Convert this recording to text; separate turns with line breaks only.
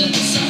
to the sun.